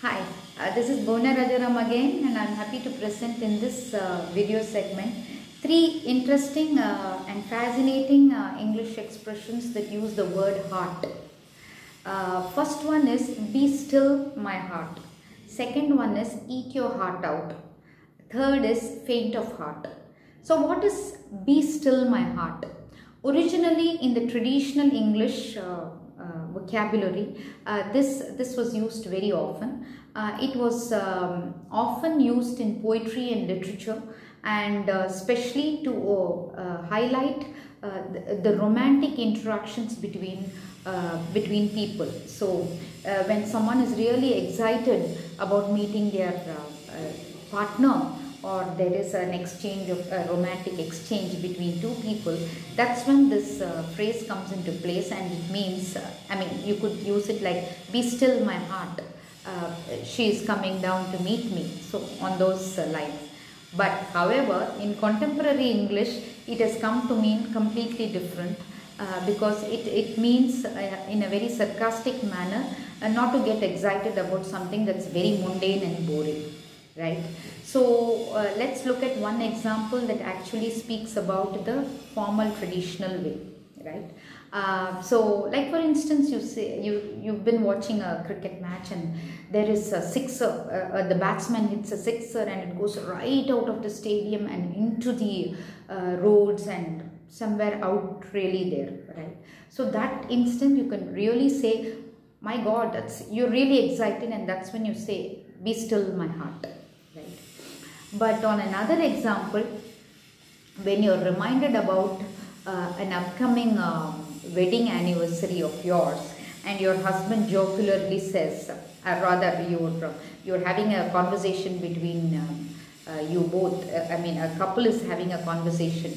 Hi, uh, this is Bhuvana Rajaram again and I'm happy to present in this uh, video segment three interesting uh, and fascinating uh, English expressions that use the word heart. Uh, first one is be still my heart. Second one is eat your heart out. Third is faint of heart. So what is be still my heart? Originally in the traditional English uh, vocabulary, uh, this, this was used very often. Uh, it was um, often used in poetry and literature and uh, especially to uh, highlight uh, the, the romantic interactions between uh, between people. So uh, when someone is really excited about meeting their uh, uh, partner or there is an exchange of a romantic exchange between two people that's when this uh, phrase comes into place and it means uh, i mean you could use it like be still my heart. Uh, she is coming down to meet me. So on those uh, lines. But however in contemporary english it has come to mean completely different uh, because it, it means uh, in a very sarcastic manner not to get excited about something that's very mundane and boring right? So uh, let's look at one example that actually speaks about the formal traditional way right? Uh, so like for instance you say you you've been watching a cricket match and there is a sixer uh, uh, the batsman hits a sixer and it goes right out of the stadium and into the uh, roads and somewhere out really there right? So that instant you can really say my god that's you're really excited and that's when you say be still my heart but on another example when you're reminded about uh, an upcoming um, wedding anniversary of yours and your husband jocularly says or rather you're you're having a conversation between um, uh, you both uh, i mean a couple is having a conversation